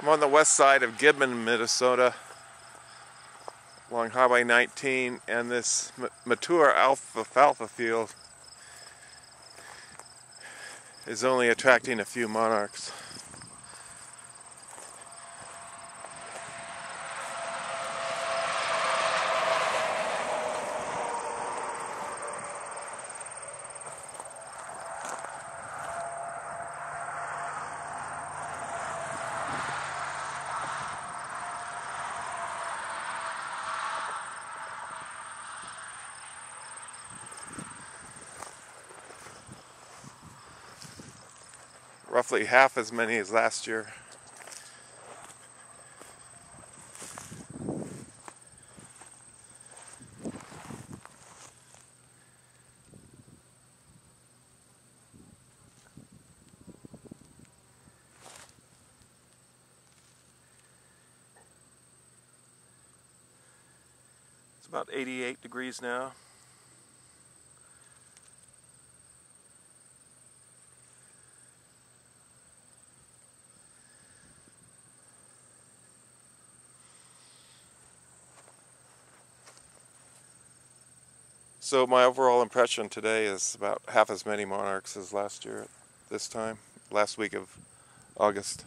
I'm on the west side of Gibbon, Minnesota, along Highway 19, and this mature alfalfa field is only attracting a few monarchs. Roughly half as many as last year. It's about 88 degrees now. So my overall impression today is about half as many monarchs as last year at this time, last week of August.